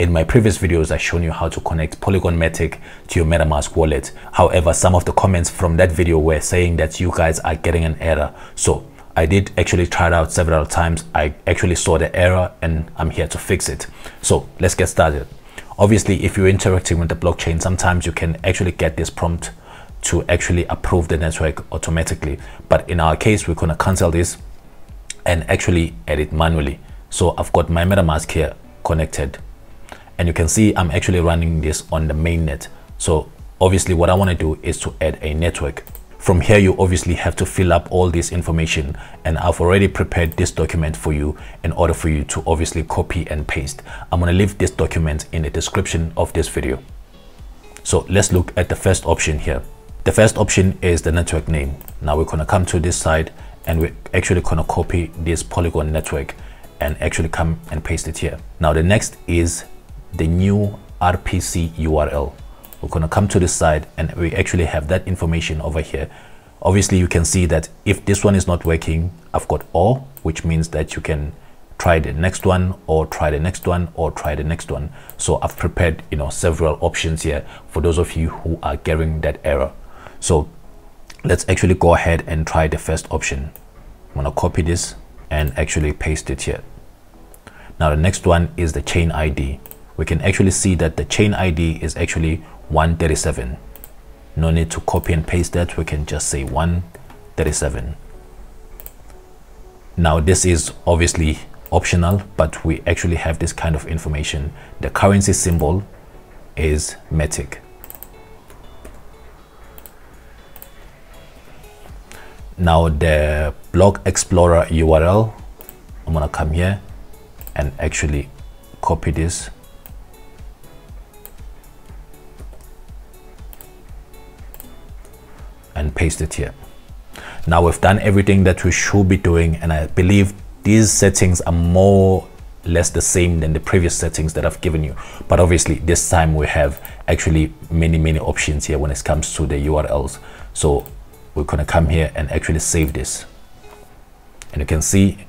In my previous videos, I've shown you how to connect Polygon Matic to your MetaMask wallet. However, some of the comments from that video were saying that you guys are getting an error. So I did actually try it out several times. I actually saw the error and I'm here to fix it. So let's get started. Obviously, if you're interacting with the blockchain, sometimes you can actually get this prompt to actually approve the network automatically. But in our case, we're to cancel this and actually edit manually. So I've got my MetaMask here connected and you can see I'm actually running this on the mainnet. So obviously what I want to do is to add a network. From here, you obviously have to fill up all this information and I've already prepared this document for you in order for you to obviously copy and paste. I'm going to leave this document in the description of this video. So let's look at the first option here. The first option is the network name. Now we're going to come to this side and we're actually going to copy this Polygon network and actually come and paste it here. Now the next is the new RPC URL. We're going to come to this side and we actually have that information over here. Obviously, you can see that if this one is not working, I've got all, which means that you can try the next one or try the next one or try the next one. So I've prepared, you know, several options here for those of you who are getting that error. So let's actually go ahead and try the first option. I'm going to copy this and actually paste it here. Now the next one is the chain ID. We can actually see that the chain ID is actually 137. No need to copy and paste that. We can just say 137. Now this is obviously optional, but we actually have this kind of information. The currency symbol is Matic. now the block explorer url i'm gonna come here and actually copy this and paste it here now we've done everything that we should be doing and i believe these settings are more less the same than the previous settings that I've given you. But obviously this time we have actually many, many options here when it comes to the URLs. So we're to come here and actually save this and you can see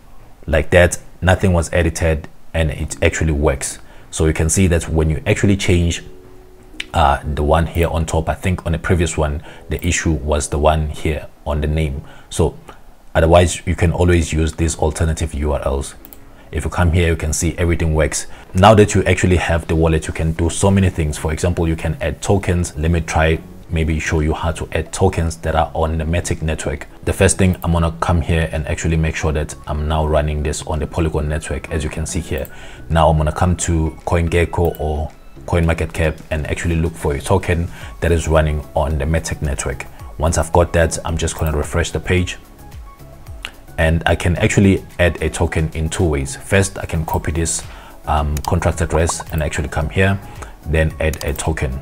like that nothing was edited and it actually works so you can see that when you actually change uh, the one here on top. I think on the previous one the issue was the one here on the name. So otherwise you can always use these alternative URLs if you come here you can see everything works. Now that you actually have the wallet you can do so many things. For example you can add tokens. Let me try maybe show you how to add tokens that are on the Matic network. The first thing I'm gonna come here and actually make sure that I'm now running this on the Polygon network as you can see here. Now I'm gonna come to CoinGecko or CoinMarketCap and actually look for a token that is running on the Matic network. Once I've got that, I'm just gonna refresh the page and I can actually add a token in two ways. First, I can copy this um, contract address and actually come here, then add a token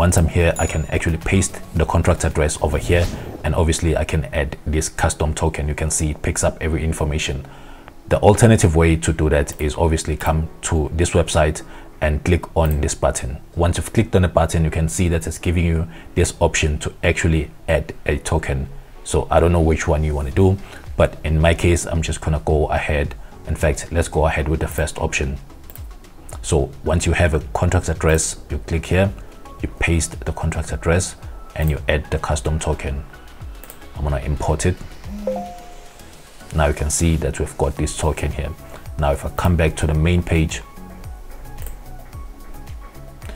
once I'm here, I can actually paste the contract address over here and obviously I can add this custom token. You can see it picks up every information. The alternative way to do that is obviously come to this website and click on this button. Once you've clicked on the button, you can see that it's giving you this option to actually add a token. So I don't know which one you want to do, but in my case, I'm just going to go ahead. In fact, let's go ahead with the first option. So once you have a contract address, you click here you paste the contract address and you add the custom token I'm gonna import it now you can see that we've got this token here now if I come back to the main page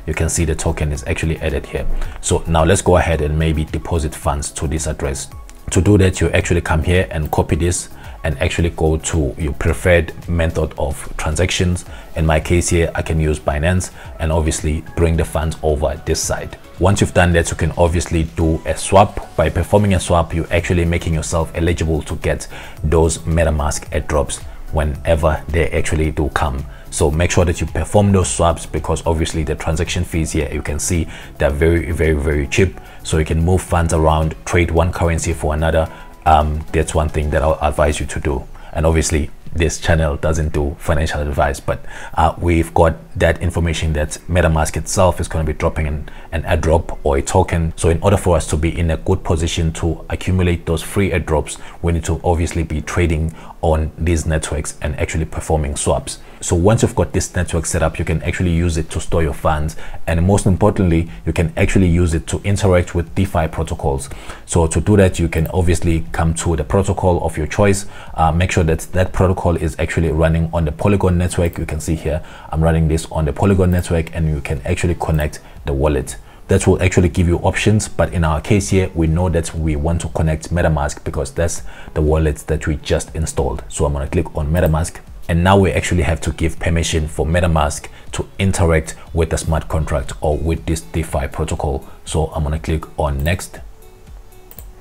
you can see the token is actually added here so now let's go ahead and maybe deposit funds to this address to do that you actually come here and copy this and actually go to your preferred method of transactions. In my case here, I can use Binance and obviously bring the funds over this side. Once you've done that, you can obviously do a swap. By performing a swap, you're actually making yourself eligible to get those MetaMask airdrops whenever they actually do come. So make sure that you perform those swaps because obviously the transaction fees here, you can see they're very, very, very cheap. So you can move funds around, trade one currency for another um, that's one thing that I'll advise you to do. And obviously, this channel doesn't do financial advice, but uh, we've got that information that MetaMask itself is going to be dropping an, an airdrop or a token. So in order for us to be in a good position to accumulate those free airdrops, we need to obviously be trading on these networks and actually performing swaps. So once you've got this network set up, you can actually use it to store your funds. And most importantly, you can actually use it to interact with DeFi protocols. So to do that, you can obviously come to the protocol of your choice. Uh, make sure that that protocol is actually running on the Polygon network. You can see here, I'm running this on the Polygon network and you can actually connect the wallet that will actually give you options. But in our case here we know that we want to connect metamask because that's the wallet that we just installed. So i'm going to click on metamask. And now we actually have to give permission for metamask to interact with the smart contract or with this defi protocol. So i'm going to click on next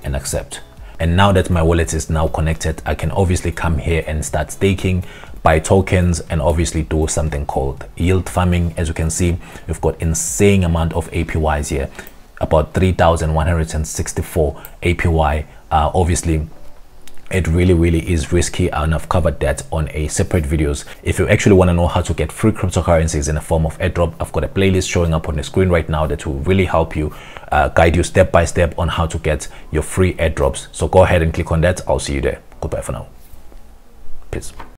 and accept. And now that my wallet is now connected i can obviously come here and start staking buy tokens and obviously do something called yield farming. As you can see we've got insane amount of apys here. About 3164 apy uh, obviously it really really is risky and i've covered that on a separate videos. If you actually want to know how to get free cryptocurrencies in the form of airdrop i've got a playlist showing up on the screen right now that will really help you uh, guide you step by step on how to get your free airdrops. So go ahead and click on that. I'll see you there. Goodbye for now. Peace